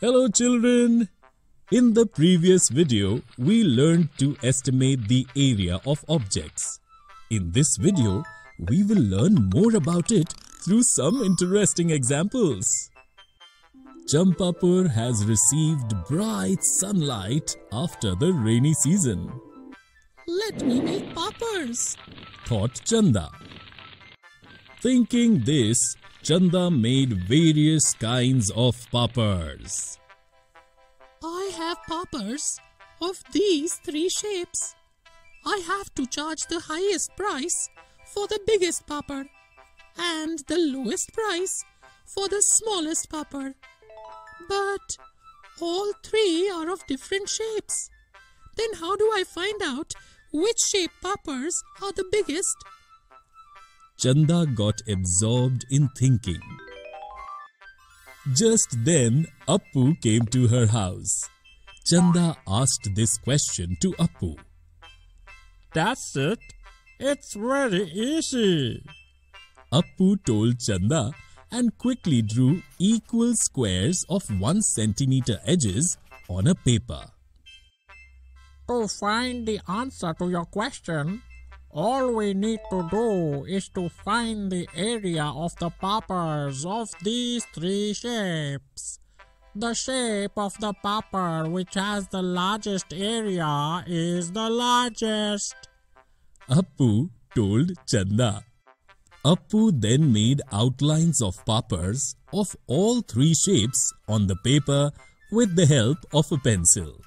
Hello children! In the previous video, we learned to estimate the area of objects. In this video, we will learn more about it through some interesting examples. Champapur has received bright sunlight after the rainy season, Let me make papads. thought Chanda. Thinking this, Chanda made various kinds of papads. I have papads of these three shapes. I have to charge the highest price for the biggest papad and the lowest price for the smallest papad. But all three are of different shapes. Then how do I find out which shape papads are the biggest? Chanda got absorbed in thinking. Just then, Appu came to her house. Chanda asked this question to Appu. That's it. It's very easy. Appu told Chanda and quickly drew equal squares of 1 centimeter edges on a paper. To find the answer to your question, all we need to do is to find the area of the papads of these three shapes. The shape of the papad which has the largest area is the largest. Appu told Chanda. Appu then made outlines of papads of all three shapes on the paper with the help of a pencil.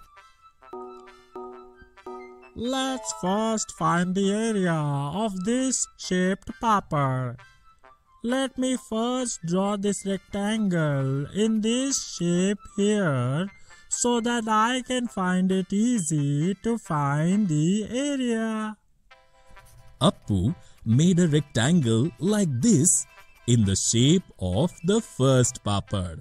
Let's first find the area of this shaped papad. Let me first draw this rectangle in this shape here so that I can find it easy to find the area. Appu made a rectangle like this in the shape of the first papad.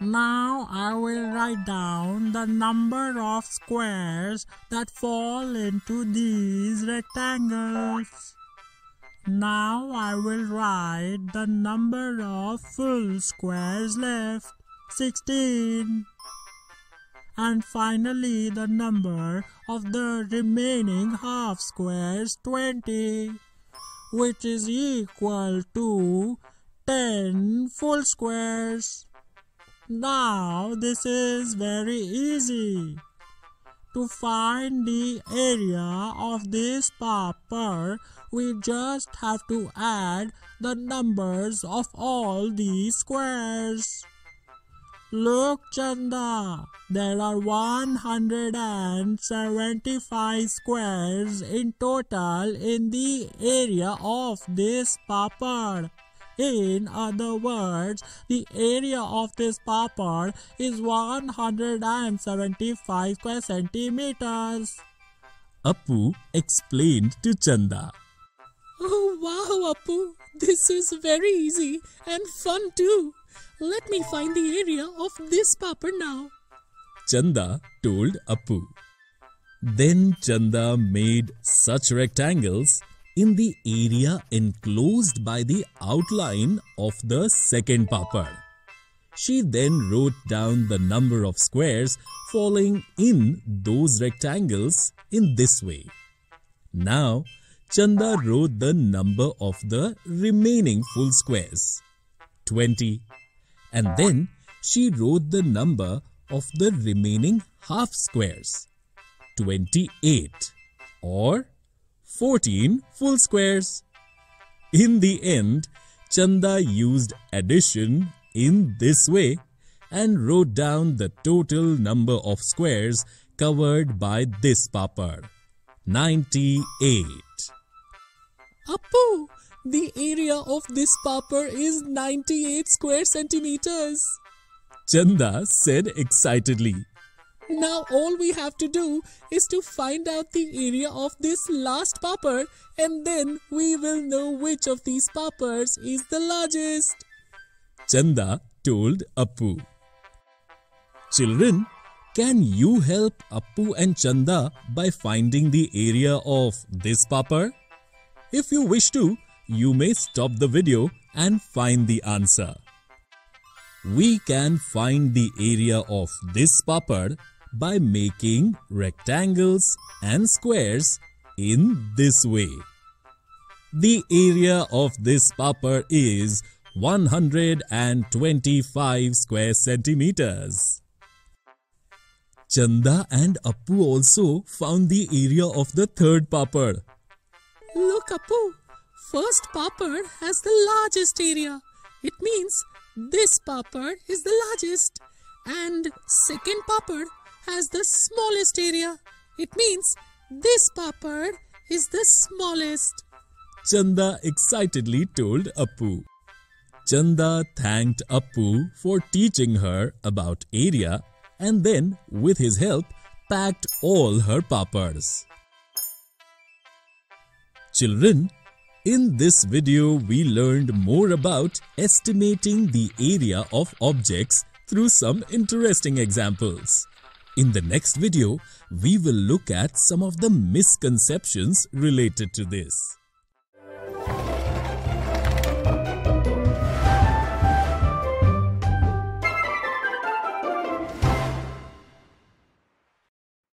Now I will write down the number of squares that fall into these rectangles. Now I will write the number of full squares left 16. And finally the number of the remaining half squares 20 which is equal to 10 full squares. Now this is very easy. To find the area of this papad, we just have to add the numbers of all these squares. Look, Chanda, there are 175 squares in total in the area of this papad. In other words, the area of this papad is 175 square centimeters. Appu explained to Chanda. Oh wow, Appu, this is very easy and fun too. Let me find the area of this papad now. Chanda told Appu. Then Chanda made such rectangles in the area enclosed by the outline of the second papad. She then wrote down the number of squares falling in those rectangles in this way. Now, Chanda wrote the number of the remaining full squares 20 and then she wrote the number of the remaining half squares 28 or 14 full squares. In the end, Chanda used addition in this way and wrote down the total number of squares covered by this papad 98. Appu, the area of this papad is 98 square centimeters. Chanda said excitedly. Now all we have to do is to find out the area of this last papad and then we will know which of these papads is the largest. Chanda told Appu. Children, can you help Appu and Chanda by finding the area of this papad? If you wish to, you may stop the video and find the answer. we can find the area of this papad by making rectangles and squares in this way. The area of this papad is 125 square centimeters. Chanda and Appu also found the area of the third papad. Look, Appu. First papad has the largest area. It means this papad is the largest. And second papad has the smallest area. It means this papad is the smallest. Chanda excitedly told Appu. Chanda thanked Appu for teaching her about area and then, with his help, packed all her papads. Children, in this video we learned more about estimating the area of objects through some interesting examples. In the next video, we will look at some of the misconceptions related to this.